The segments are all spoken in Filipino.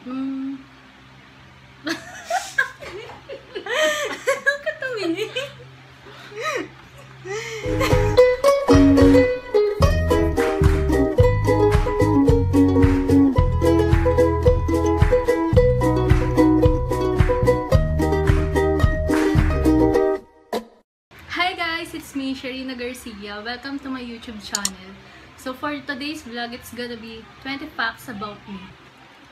Nung... Ang katumingin. Hi guys, it's me, Sharina Garcia. Welcome to my YouTube channel. So for today's vlog, it's gonna be 20 facts about me.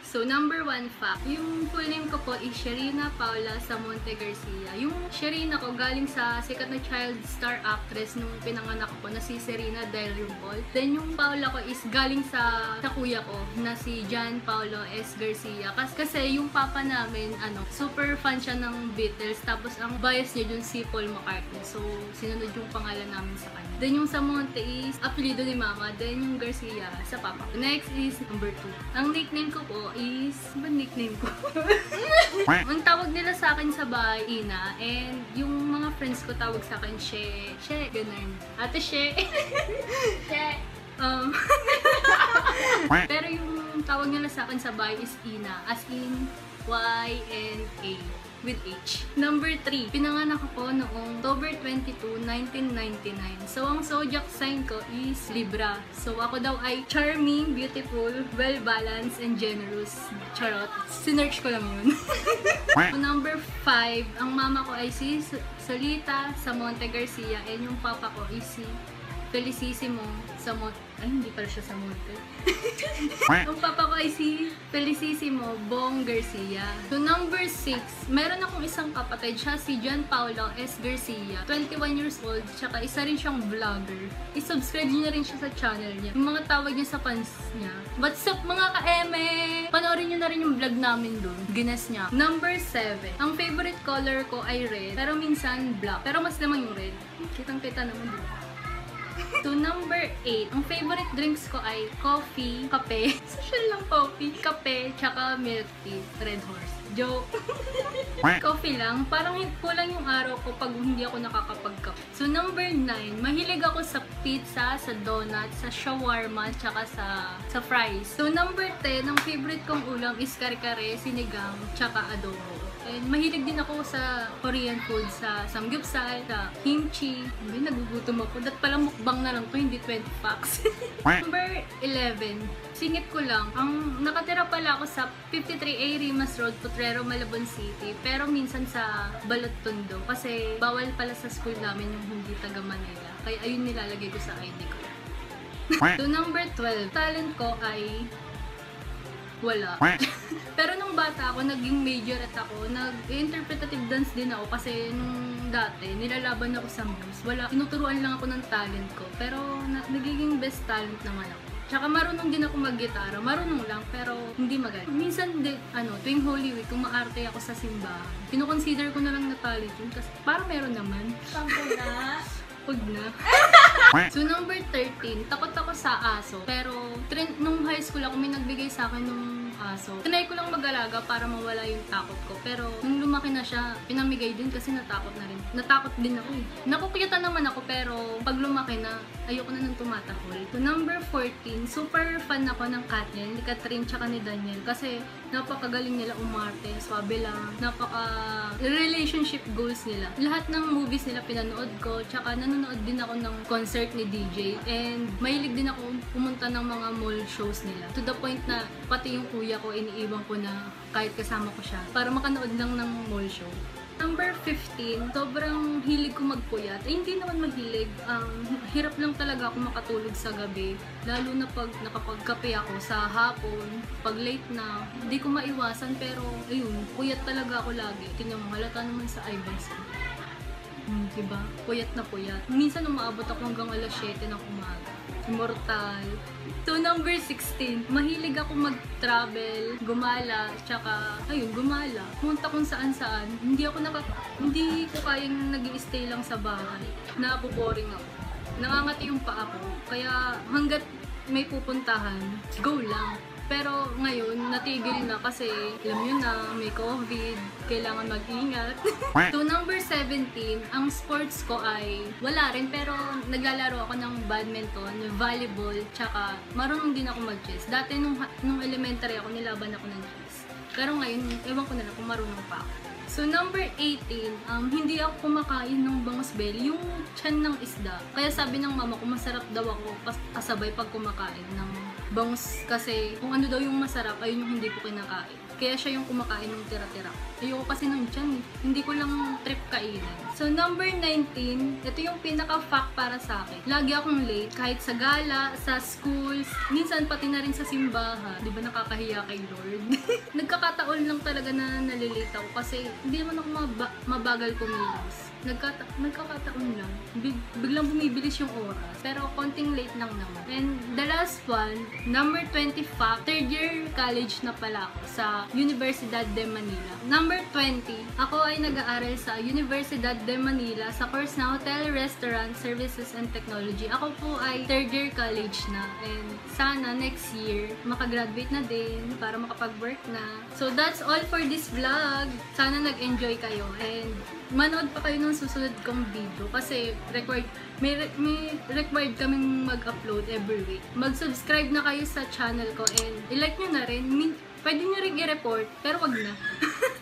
So number one fact, yung full name ko po is Sharina Paula Samonte Garcia. Yung Sharina ko galing sa sikat na child star actress nung pinanganak ko na si Serena Del Rumpol. Then yung Paula ko is galing sa, sa kuya ko na si John Paulo S. Garcia. Kasi, kasi yung papa namin, ano, super fan siya ng Beatles. Tapos ang bias niya dun si Paul McCartney. So sinunod yung pangalan namin sa kanya. Then yung Samonte is apelido ni mama. Then yung Garcia sa papa. Next is number two. Ang nickname ko po is, ba nickname ko? Ang tawag nila sa akin sa bahay, Ina. And yung mga friends ko tawag sa akin, She. She, ganun. Ate She. she. Um, pero yung tawag nila sa akin sa bahay is Ina. As in, Y-N-A with H. Number 3, pinanganak ako noong October 22, 1999. So, ang zodiac sign ko is Libra. So, ako daw ay charming, beautiful, well-balanced, and generous. Charot. Sinerch ko lang yun. Number 5, ang mama ko ay si Solita Samonte Garcia and yung papa ko is si Felicissimo Samonte. Ay, hindi pala siya Samonte. Ang papa ko ay si Felicissimo Bong Garcia. So, number 6, meron akong isang kapatid. Siya si John Paulo S. Garcia. 21 years old. Tsaka isa rin siyang vlogger. I-subscribe niyo na rin siya sa channel niya. Yung mga tawag niya sa fans niya. What's up mga ka-eme? Panoorin niyo na rin yung vlog namin doon. Gines niya. Number 7. Ang favorite color ko ay red. Pero minsan black. Pero mas naman yung red. Kitang-kita naman doon. To number 8, ang favorite drinks ko ay coffee, kape, social lang coffee, kape, tsaka milk tea, red horse. Joke. coffee lang. Parang kulang yung araw ko pag hindi ako nakakapagkape. So number 9, mahilig ako sa pizza, sa donut, sa shawarma, tsaka sa, sa fries. So number 10, ang favorite kong ulam is kare-kare, sinigang, tsaka adobo. And mahilig din ako sa Korean food, sa samgyeopsal, sa kimchi. Hindi, nagugutom ako. Dat pala mukbang na lang to, hindi 20 packs. Number 11, singit ko lang. Ang nakatira pala ako sa 53A Rimas Road, Potrero, Malabon City. Pero minsan sa Balot Tondo. Kasi bawal pala sa school namin yung hindi taga Manila. Kaya ayun nilalagay ko sa ID ko. So number 12, talent ko ay wala. Pero nung bata ako, naging major at ako, nag-interpretative dance din ako kasi nung dati, nilalaban ako sa moves. Wala, tinuturuan lang ako ng talent ko. Pero na, nagiging best talent naman ako. Tsaka marunong din ako mag-gitara. Marunong lang, pero hindi magaling. Minsan, di, ano, tuwing Holy Week, kung maarte ako sa simbahan, kinukonsider ko na lang na talent yun. Kasi parang meron naman. Sampo na. Huwag na. so, number 13, takot ako sa aso. Pero, nung high school ako, may nagbigay sa akin nung aso. Tinay ko lang mag-alaga para mawala yung takot ko. Pero, nung lumaki na siya, pinamigay din kasi natakot na rin. Natakot din ako eh. Nakukyatan naman ako, pero pag lumaki na, ayoko na nang tumatahol. So, number 14, super fan ako ng Kathleen, ni Catherine, tsaka ni Daniel. Kasi, napakagaling nila umarte, swabe lang, napaka relationship goals nila. Lahat ng movies nila pinanood ko, tsaka nanonood din ako ng concert ni DJ, and mahilig din ako pumunta ng mga mall shows nila. To the point na pati yung kuya ko, iniiwan ko na kahit kasama ko siya, para makanood lang ng mall show. Number 15, sobrang hilig ko magpuyat. Eh, hindi naman mahilig. Um, hirap lang talaga ako makatulog sa gabi. Lalo na pag nakapagkape ako sa hapon, pag late na. Hindi ko maiwasan pero ayun, puyat talaga ako lagi. Tingnan mo, halata naman sa eyeballs ko. Hmm, diba? Puyat na puyat. Minsan umaabot ako hanggang alas 7 ng umaga. Immortal. So, number 16, mahilig ako mag-travel, gumala, tsaka, ayun, gumala. Pumunta kung saan-saan. Hindi ako naka, hindi ko kayang nag stay lang sa bahay. Napoboring ako. Nangangati yung paa ko. Kaya, hanggat may pupuntahan, go lang. Pero ngayon, natigil na kasi alam nyo na, may COVID, kailangan mag-ingat. so, number 17, ang sports ko ay wala rin, pero naglalaro ako ng badminton, volleyball, tsaka marunong din ako mag-chess. Dati nung, nung elementary ako, nilaban ako ng chess. Pero ngayon, ewan ko na lang kung marunong pa ako. So, number 18, um, hindi ako kumakain ng bangus belly, yung tiyan ng isda. Kaya sabi ng mama ko, masarap daw ako kasabay pag kumakain ng bangus kasi kung ano daw yung masarap, ayun yung hindi ko kinakain. Kaya siya yung kumakain ng tira-tira. Ayoko kasi ng tiyan eh. Hindi ko lang trip kainin. So, number 19, ito yung pinaka-fact para sa akin. Lagi akong late, kahit sa gala, sa schools, minsan pati na rin sa simbahan. Di ba nakakahiya kay Lord? Nagkakataon lang talaga na nalilate ako kasi hindi naman ako maba- mabagal kumilos. Nagkata nagkakataon lang. Big- biglang bumibilis yung oras. Pero konting late lang naman. And the last one, number 20 fact, third year college na pala ako sa Universidad de Manila. Number 20, ako ay nag-aaral sa Universidad de Manila sa course na Hotel, Restaurant, Services and Technology. Ako po ay third year college na. And sana next year, makagraduate na din para makapag-work na. So that's all for this vlog. Sana nag-enjoy kayo. And manood pa kayo ng susunod kong video kasi required may, may required kaming mag-upload every week. Mag-subscribe na kayo sa channel ko and i-like nyo na rin. Pwede nyo rin i-report, pero wag na.